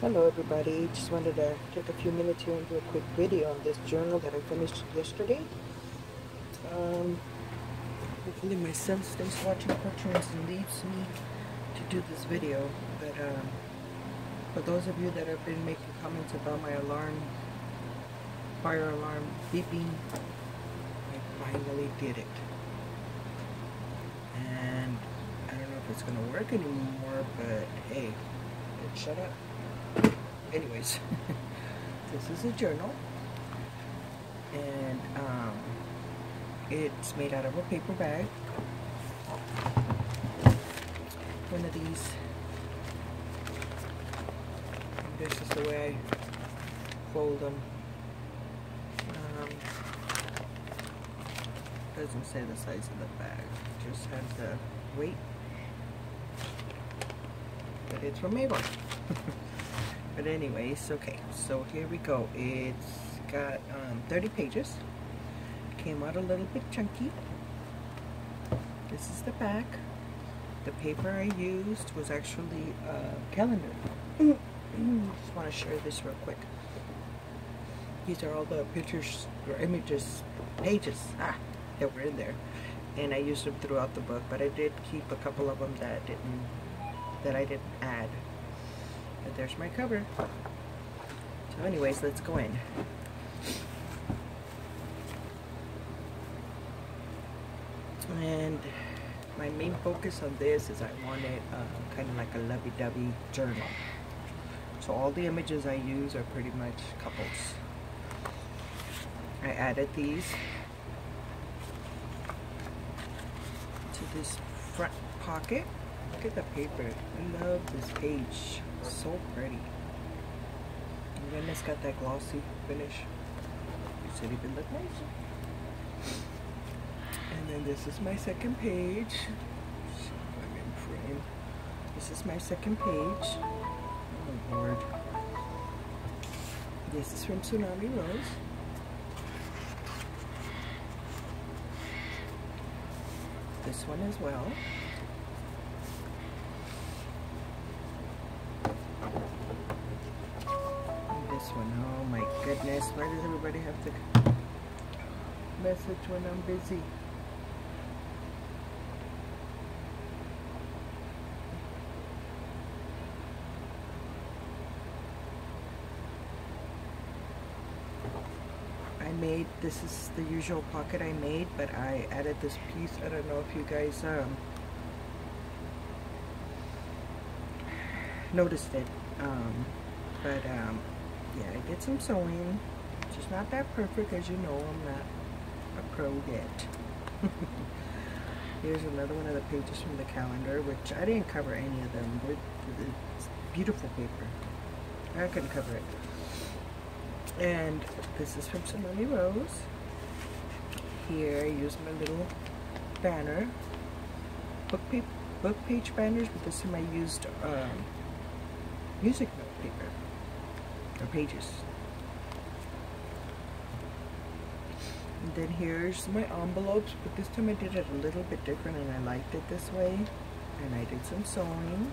Hello everybody, just wanted to take a few minutes here and do a quick video on this journal that I finished yesterday. Um, hopefully my son stays watching cartoons and leaves me to do this video. But um, for those of you that have been making comments about my alarm, fire alarm beeping, I finally did it. And I don't know if it's going to work anymore, but hey, shut up anyways, this is a journal, and um, it's made out of a paper bag. One of these. This is the way I fold them. Um, doesn't say the size of the bag, just has the weight. But it's from Avon. But anyways, okay, so here we go. It's got um, 30 pages. Came out a little bit chunky. This is the back. The paper I used was actually a calendar. Just want to share this real quick. These are all the pictures or images, pages, ah, that were in there. And I used them throughout the book, but I did keep a couple of them that didn't, that I didn't add. But there's my cover. So anyways, let's go in. And my main focus on this is I wanted uh, kind of like a lovey-dovey journal. So all the images I use are pretty much couples. I added these to this front pocket. Look at the paper. I love this page so pretty. And then it's got that glossy finish. It should even look nicer. And then this is my second page. I'm in frame. This is my second page. Oh Lord. This is from Tsunami Rose. This one as well. One. Oh my goodness. Why does everybody have to message when I'm busy? I made, this is the usual pocket I made, but I added this piece. I don't know if you guys um, noticed it. Um, but um, yeah, I did some sewing. Just not that perfect, as you know, I'm not a pro yet. Here's another one of the pages from the calendar, which I didn't cover any of them. It's beautiful paper. I couldn't cover it. And this is from Tsunami Rose. Here I used my little banner. Book, book page banners, but this time I used um, music note paper or pages. And then here's my envelopes, but this time I did it a little bit different and I liked it this way. And I did some sewing.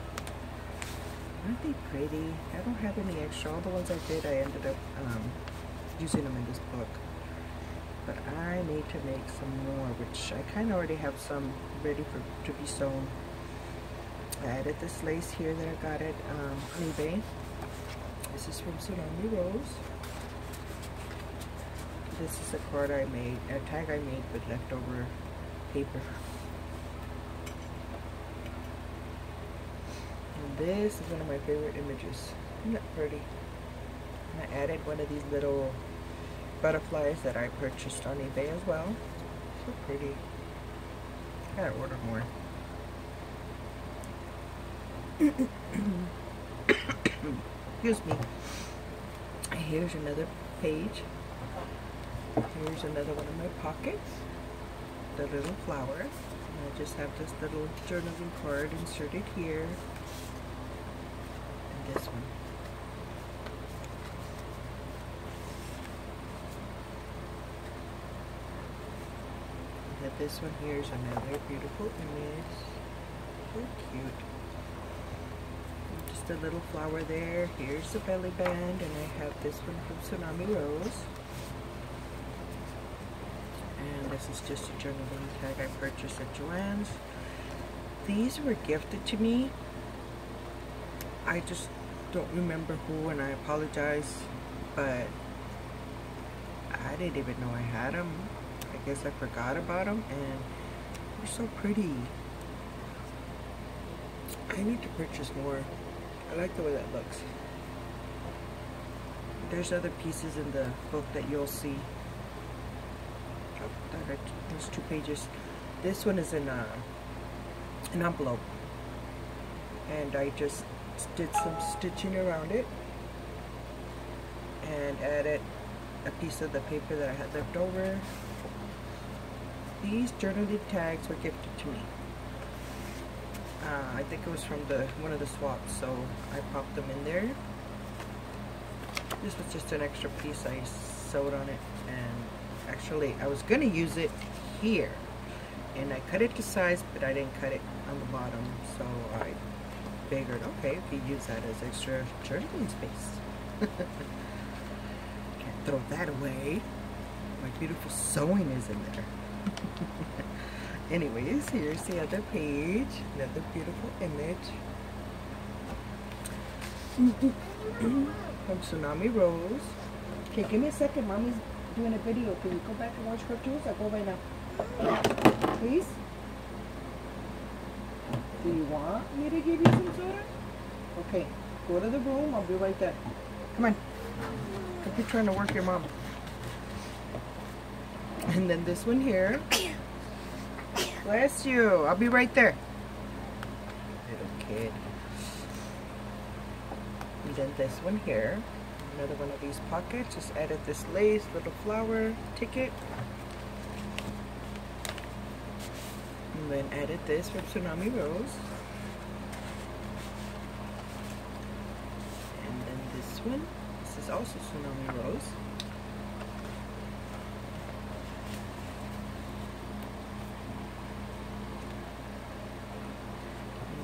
Aren't they pretty? I don't have any extra. All the ones I did, I ended up um, using them in this book. But I need to make some more, which I kind of already have some ready for to be sewn. I added this lace here that I got at um, eBay. This is from Tsunami Rose. This is a card I made, a tag I made with leftover paper. And this is one of my favorite images. Isn't that pretty? And I added one of these little butterflies that I purchased on eBay as well. So pretty. I gotta order more. Excuse me. Here's another page. Here's another one of my pockets. The little flower. And I just have this little journaling card inserted here. And this one. And this one here is another beautiful image. So cute just a little flower there. Here's the belly band, and I have this one from Tsunami Rose. And this is just a journaling tag I purchased at Joann's. These were gifted to me. I just don't remember who, and I apologize, but I didn't even know I had them. I guess I forgot about them, and they're so pretty. I need to purchase more. I like the way that looks. There's other pieces in the book that you'll see. Oh, there's two pages. This one is in a, uh, an envelope. And I just did some stitching around it. And added a piece of the paper that I had left over. These journaling tags were gifted to me. Uh, I think it was from the one of the swaps, so I popped them in there. This was just an extra piece I sewed on it, and actually I was gonna use it here, and I cut it to size, but I didn't cut it on the bottom, so I figured, okay, we could use that as extra journaling space. Can't throw that away. My beautiful sewing is in there. Anyways, here's the other page. Another beautiful image. From Tsunami Rose. Okay, give me a second. Mommy's doing a video. Can you go back and watch cartoons? I'll go oh, right now. Please? Do you want me to give you some soda? Okay, go to the room. I'll be right there. Come on. Keep trying to work your mom. And then this one here. Bless you. I'll be right there. Little kid. And then this one here. Another one of these pockets. Just added this lace, little flower ticket. And then added this from Tsunami Rose. And then this one. This is also Tsunami Rose.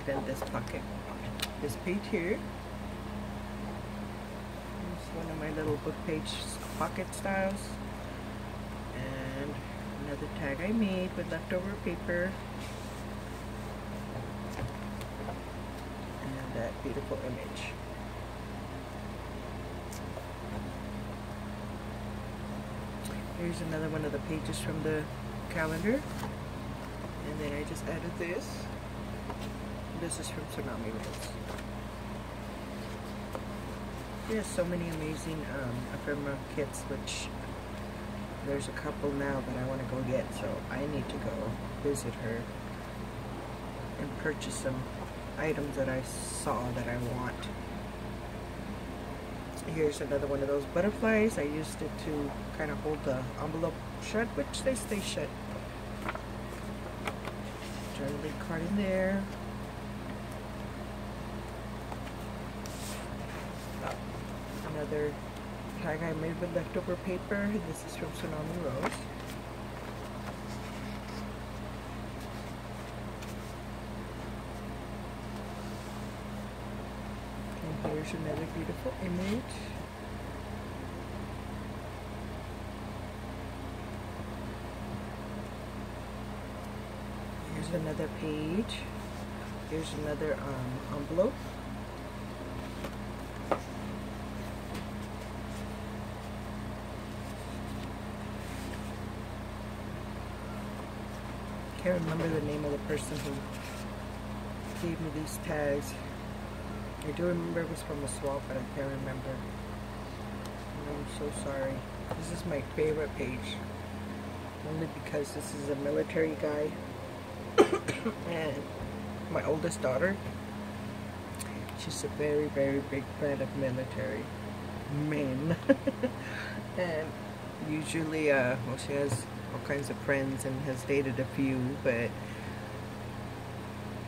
then this pocket, this page here. It's one of my little book page pocket styles. And another tag I made with leftover paper. And that beautiful image. Here's another one of the pages from the calendar. And then I just added this. This is from Tsunami Rose. There's so many amazing um, ephemera kits, which there's a couple now that I want to go get, so I need to go visit her and purchase some items that I saw that I want. Here's another one of those butterflies. I used it to kind of hold the envelope shut, which they stay shut. Journaling card in there. Another tag I made with leftover paper. This is from Tsunami Rose. And here's another beautiful image. Here's another page. Here's another um, envelope. can't remember the name of the person who gave me these tags. I do remember it was from a swap, but I can't remember. I'm so sorry. This is my favorite page. Only because this is a military guy. and my oldest daughter, she's a very, very big fan of military men. and usually, uh, well, she has all kinds of friends and has dated a few, but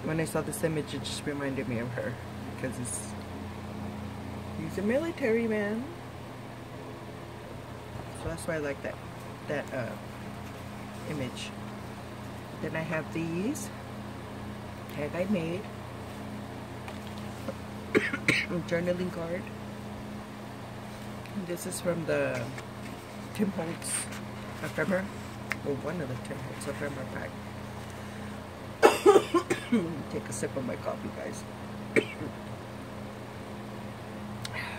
when I saw this image, it just reminded me of her because he's a military man. So that's why I like that that uh, image. Then I have these tag I made. journaling card. This is from the Tim Holtz ephemera, or one of the Tim Holtz ephemera pack. Take a sip of my coffee, guys.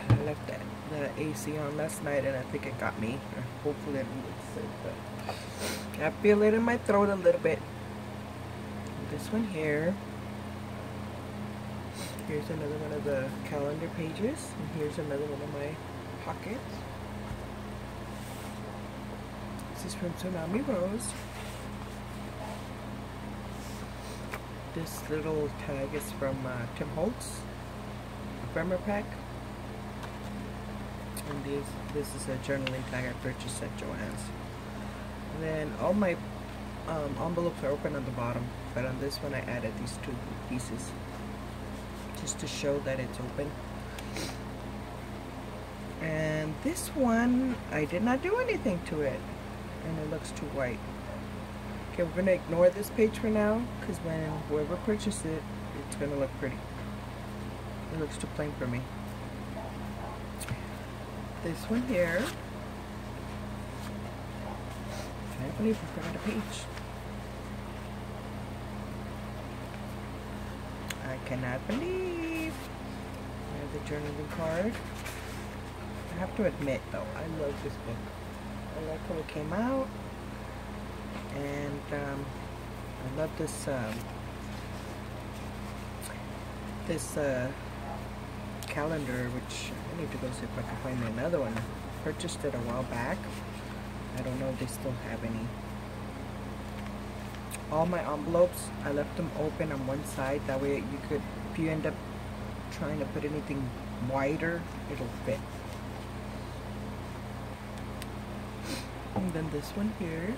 I left that the AC on last night, and I think it got me. Hopefully, it didn't but I feel it in my throat a little bit. This one here. Here's another one of the calendar pages, and here's another one of my pockets. This is from Tsunami Rose. This little tag is from uh, Tim Holtz, ephemera pack. And this, this is a journaling tag I purchased at Joann's. And then all my um, envelopes are open on the bottom, but on this one I added these two pieces just to show that it's open. And this one, I did not do anything to it, and it looks too white. Okay, we're gonna ignore this page for now, because when whoever purchased it, it's gonna look pretty. It looks too plain for me. This one here, I believe I forgot a page. I cannot believe. I have the journaling card. I have to admit though, I love this book. I like how it came out. And um, I love this um, this uh, calendar, which I need to go see if I can find another one. I purchased it a while back. I don't know if they still have any all my envelopes I left them open on one side that way you could if you end up trying to put anything wider it'll fit and then this one here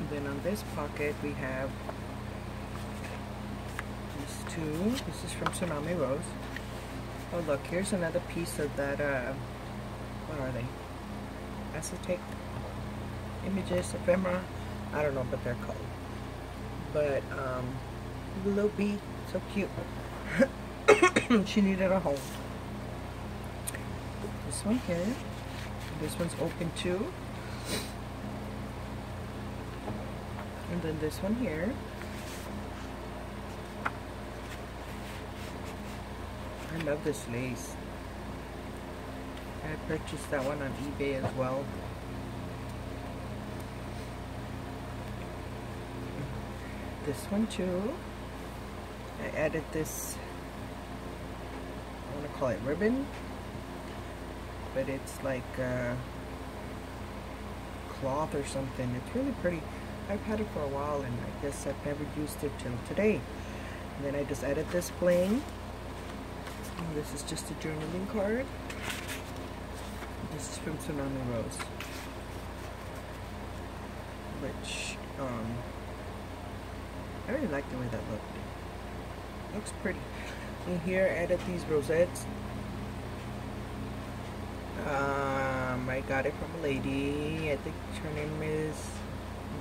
and then on this pocket we have these two this is from Tsunami Rose oh look here's another piece of that uh, what are they acetate images, ephemera. I don't know what they're called. But um, little bee, so cute. she needed a home. This one here. This one's open too. And then this one here. I love this lace. I purchased that one on eBay as well. This one too. I added this, I want to call it ribbon, but it's like uh, cloth or something. It's really pretty. I've had it for a while and I guess I've never used it till today. And then I just added this bling. And this is just a journaling card. This is from Tsunami Rose. Which, um, I really like the way that looked. Looks pretty. And here I added these rosettes. Um, I got it from a lady. I think her name is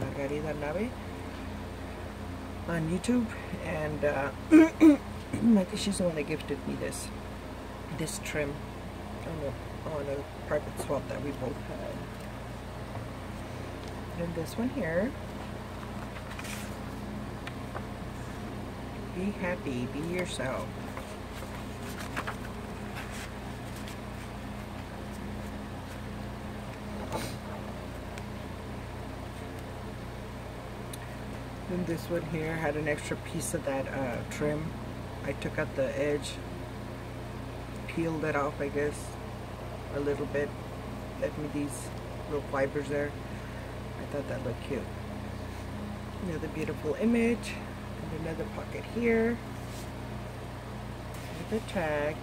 Margarita Nave on YouTube. And uh, I think she's the one that gifted me this this trim. I don't on a private swap that we both had. And this one here. Be happy, be yourself. And this one here had an extra piece of that uh, trim. I took out the edge, peeled it off I guess, a little bit. Left me these little fibers there. I thought that looked cute. Another beautiful image. And another pocket here. A tag.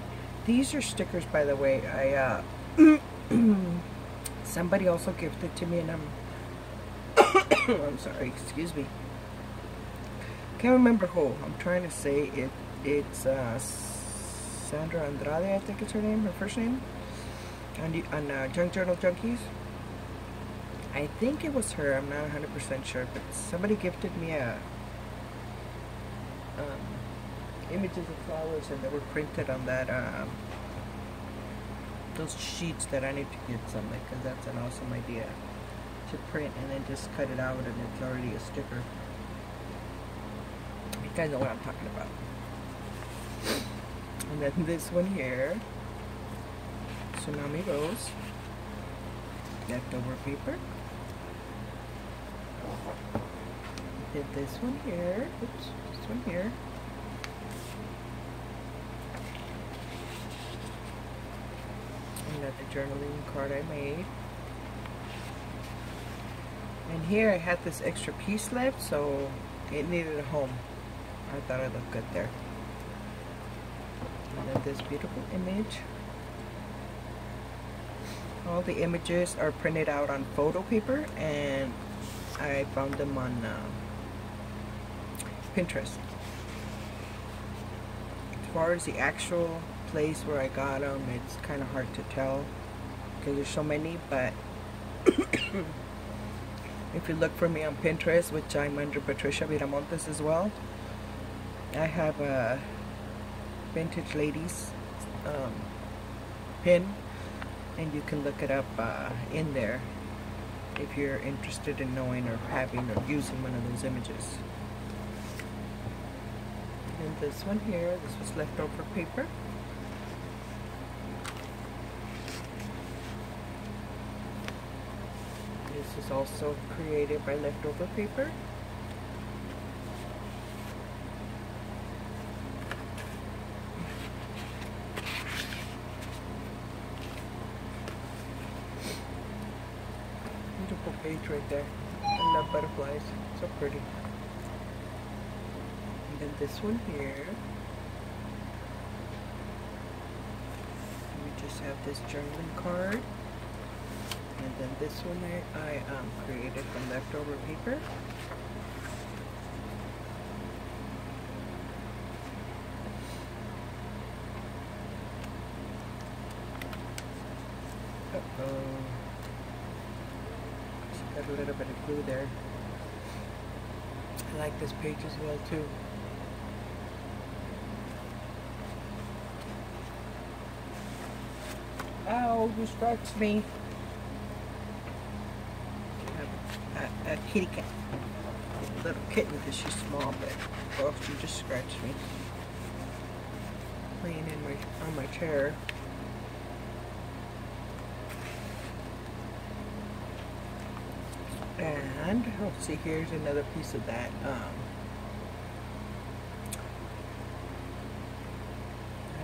These are stickers, by the way. I uh, somebody also gifted it to me, and I'm I'm sorry. Excuse me. Can't remember who. I'm trying to say it. It's uh, Sandra Andrade, I think it's her name, her first name on, on uh, Junk Journal Junkies. I think it was her, I'm not 100% sure, but somebody gifted me a images of flowers and they were printed on that um, those sheets that I need to get some because that's an awesome idea to print and then just cut it out and it's already a sticker. Guys know what I'm talking about. And then this one here, Tsunami Rose, leftover paper. Did this one here, oops, this one here. Another journaling card I made. And here I had this extra piece left, so it needed a home. I thought I looked good there. And then this beautiful image. All the images are printed out on photo paper and I found them on uh, Pinterest. As far as the actual place where I got them, it's kind of hard to tell because there's so many, but if you look for me on Pinterest, which I'm under Patricia Viramontes as well, I have a vintage ladies um, pin and you can look it up uh, in there if you're interested in knowing or having or using one of those images. And this one here, this was leftover paper. This is also created by leftover paper. Beautiful page right there. I love butterflies. So pretty. And then this one here. We just have this journaling card and then this one I, I um, created from leftover paper uh oh she got a there I like this page as well too Ow, you scratched me. a kitty cat. Little kitten because she's small, but oh, she just scratched me. Laying in my on my chair. And let's see, here's another piece of that. Um,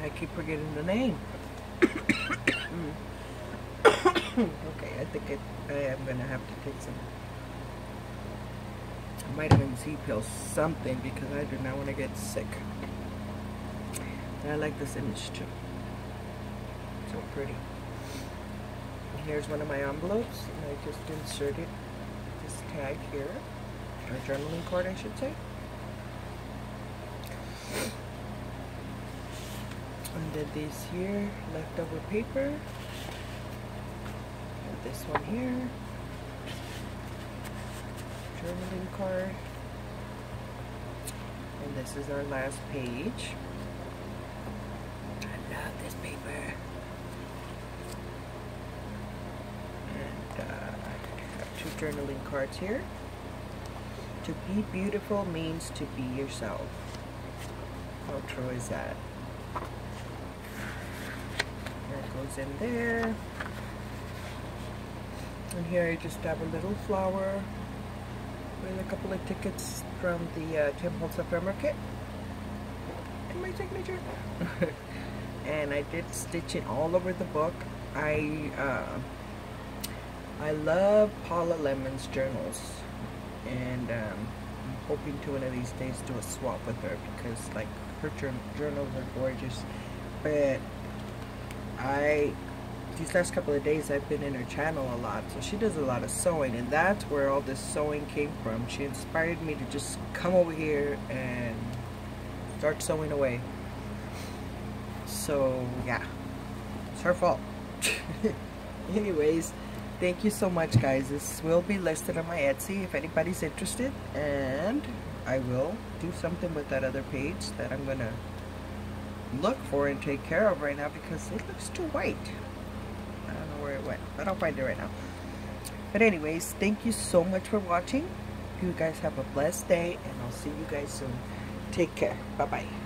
I keep forgetting the name. okay, I think it, I am gonna have to take some vitamin C pill, something, because I do not want to get sick. I like this image too. So pretty. And here's one of my envelopes, and I just insert this tag here, or journaling card I should say. And then this here, leftover paper. And this one here journaling card. And this is our last page. I love this paper. And uh, I have two journaling cards here. To be beautiful means to be yourself. How true is that? That goes in there. And here I just have a little flower with a couple of tickets from the uh, Tim Holtz Kit and my signature. and I did stitching all over the book. I uh, I love Paula Lemon's journals, and um, I'm hoping to one of these days do a swap with her because like her journals are gorgeous. But I these last couple of days I've been in her channel a lot so she does a lot of sewing and that's where all this sewing came from. She inspired me to just come over here and start sewing away. So yeah. It's her fault. Anyways thank you so much guys this will be listed on my Etsy if anybody's interested and I will do something with that other page that I'm to look for and take care of right now because it looks too white. I don't know where it went, but I'll find it right now. But anyways, thank you so much for watching. You guys have a blessed day, and I'll see you guys soon. Take care. Bye-bye.